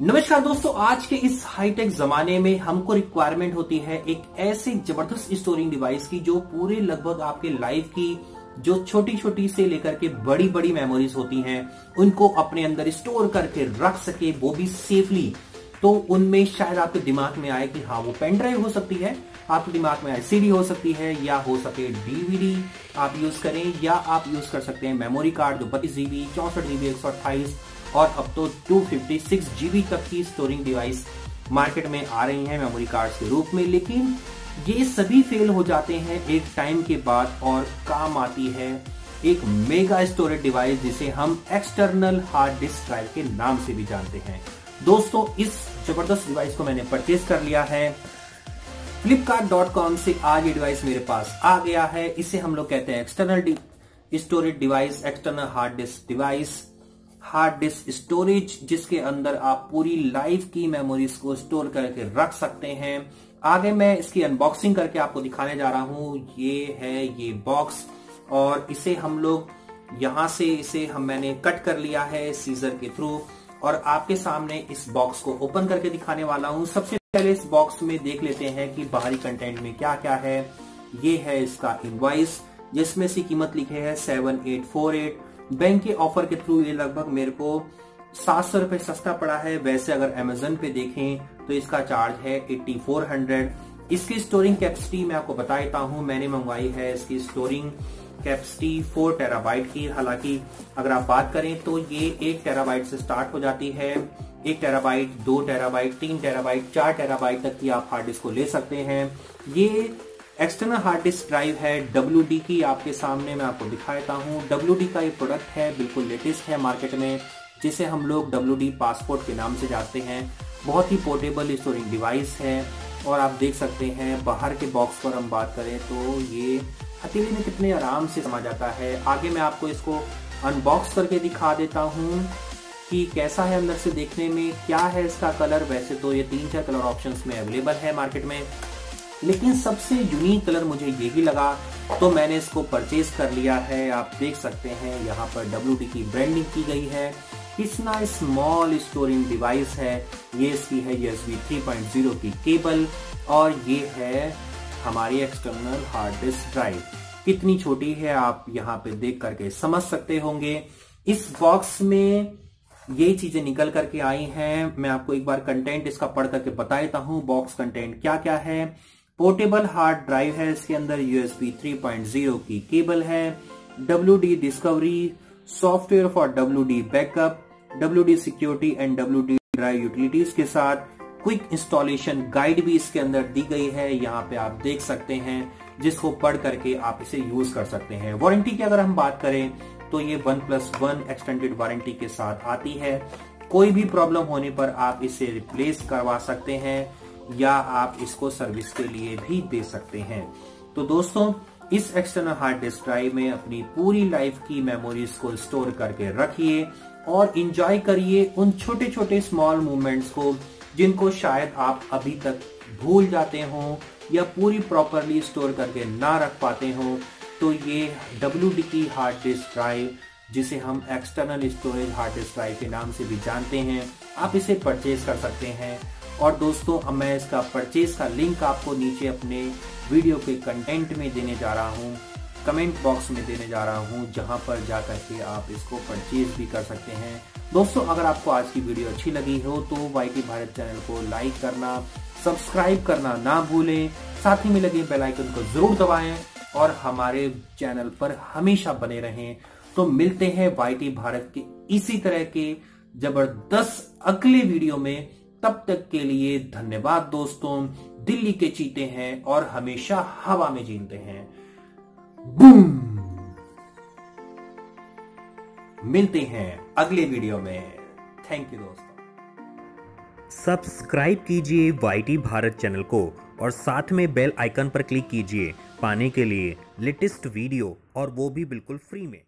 नमस्कार दोस्तों, आज के इस हाईटेक जमाने में हमको रिक्वायरमेंट होती है एक ऐसे ज़बरदस्त स्टोरिंग डिवाइस की जो पूरे लगभग आपके लाइफ की जो छोटी छोटी से लेकर के बड़ी बड़ी मेमोरीज होती हैं, उनको अपने अंदर स्टोर करके रख सके, वो भी सेफली तो उनमें शायद आपके दिमाग में आए कि हाँ वो पेन ड्राइव हो सकती है, आपके दिमाग में सीडी हो सकती है, या हो सके डीवीडी आप यूज़ करें, या आप यूज़ कर सकते हैं मेमोरी कार्ड जो बत्तीस जीबी चौसठ जीबी एक सौ अट्ठाईस और अब तो 256 जीबी तक की स्टोरिंग डिवाइस मार्केट में आ रही हैं मेमोरी कार्ड के रूप में। लेकिन ये सभी फेल हो जाते हैं एक टाइम के बाद और काम आती है एक मेगा स्टोरेज डिवाइस जिसे हम एक्सटर्नल हार्ड डिस्क ड्राइव के नाम से भी जानते हैं। दोस्तों, इस ज़बरदस्त डिवाइस को मैंने परचेज कर लिया है। फ्लिपकार्ट से आज ये डिवाइस मेरे पास आ गया है। इसे हम लोग कहते हैं external storage device external hard disk device hard disk storage, जिसके अंदर आप पूरी लाइफ की मेमोरीज को स्टोर करके रख सकते हैं। आगे मैं इसकी अनबॉक्सिंग करके आपको दिखाने जा रहा हूँ। ये है ये बॉक्स और इसे हम लोग यहाँ से इसे हम मैंने कट कर लिया है सीजर के थ्रू और आपके सामने इस बॉक्स को ओपन करके दिखाने वाला हूँ। सबसे पहले इस बॉक्स में देख लेते हैं कि बाहरी कंटेंट में क्या क्या है। ये है इसका इनवाइस जिसमें से कीमत लिखे है seven eight four eight bank के ऑफ़र के थ्रू ये लगभग मेरे को सात सौ रुपए सस्ता पड़ा है। वैसे अगर अमेजन पे देखें तो इसका चार्ज है एट्टी फोर हंड्रेड इसकी स्टोरिंग कैपेसिटी मैं आपको बता देता हूँ, मैंने मंगवाई है इसकी स्टोरिंग कैपेसिटी फोर टेराबाइट की। हालाँकि अगर आप बात करें तो ये एक टेराबाइट से स्टार्ट हो जाती है। एक टेराबाइट दो टेराबाइट तीन टेराबाइट चार टेराबाइट तक की आप हार्ड डिस्क को ले सकते हैं। ये एक्सटर्नल हार्ड डिस्क ड्राइव है WD की आपके सामने मैं आपको दिखाता हूँ। डब्ल्यू का ये प्रोडक्ट है, बिल्कुल लेटेस्ट है मार्केट में, जिसे हम लोग डब्ल्यू पासपोर्ट के नाम से जानते हैं। बहुत ही पोर्टेबल स्टोरिंग डिवाइस है और आप देख सकते हैं, बाहर के बॉक्स पर हम बात करें तो ये हथेली में कितने आराम से समा जाता है। आगे मैं आपको इसको अनबॉक्स करके दिखा देता हूँ कि कैसा है अंदर से देखने में, क्या है इसका कलर वैसे तो ये तीन चार कलर ऑप्शंस में अवेलेबल है मार्केट में। लेकिन सबसे यूनिक कलर मुझे ये लगा। तो मैंने इसको परचेज कर लिया है। आप देख सकते हैं, यहाँ पर WD की ब्रांडिंग की गई है। इतना स्मॉल स्टोरिंग डिवाइस है। ये इसकी है यूएसबी 3.0 की केबल और ये है हमारी एक्सटर्नल हार्ड डिस्क ड्राइव कितनी छोटी है, आप यहाँ पे देख करके समझ सकते होंगे। इस बॉक्स में ये चीज़ें निकल करके आई हैं। मैं आपको एक बार कंटेंट इसका पढ़ करके बता देता हूँ बॉक्स कंटेंट क्या क्या है। पोर्टेबल हार्ड ड्राइव है, इसके अंदर यूएसबी 3.0 की केबल है WD Discovery software for WD backup WD security and W drive utilities के साथ क्विक इंस्टॉलेशन गाइड भी इसके अंदर दी गई है, यहाँ पे आप देख सकते हैं, जिसको पढ़ करके आप इसे यूज़ कर सकते हैं। वारंटी की अगर हम बात करें तो ये one plus one extended warranty के साथ आती है। कोई भी प्रॉब्लम होने पर आप इसे रिप्लेस करवा सकते हैं। या आप इसको सर्विस के लिए भी दे सकते हैं। तो दोस्तों, इस एक्सटर्नल हार्ड डिस्क ड्राइव में अपनी पूरी लाइफ की मेमोरीज को स्टोर करके रखिए और इंजॉय करिए उन छोटे छोटे स्मॉल मूवमेंट्स को जिनको शायद आप अभी तक भूल जाते हो या पूरी प्रॉपरली स्टोर करके ना रख पाते हो। तो ये WD की हार्ड डिस्क ड्राइव जिसे हम external storage hard disk drive के नाम से भी जानते हैं। आप इसे परचेज कर सकते हैं। और दोस्तों, अब मैं इसका परचेज का लिंक आपको नीचे अपने वीडियो के कंटेंट में देने जा रहा हूँ। कमेंट बॉक्स में देने जा रहा हूँ, जहाँ पर जा करके आप इसको परचेज भी कर सकते हैं। दोस्तों, अगर आपको आज की वीडियो अच्छी लगी हो तो वाईटी भारत चैनल को लाइक करना सब्सक्राइब करना ना भूलें। साथ ही में लगे बेल आइकन को ज़रूर दबाएँ और हमारे चैनल पर हमेशा बने रहें। तो मिलते हैं वाईटी भारत के इसी तरह के ज़बरदस्त अगले वीडियो में। तब तक के लिए धन्यवाद दोस्तों। दिल्ली के चीते हैं और हमेशा हवा में जीते हैं। बूम! मिलते हैं अगले वीडियो में। थैंक यू दोस्तों। सब्सक्राइब कीजिए वाईटी भारत चैनल को और साथ में बेल आइकन पर क्लिक कीजिए। पाने के लिए लेटेस्ट वीडियो और वो भी बिल्कुल फ्री में।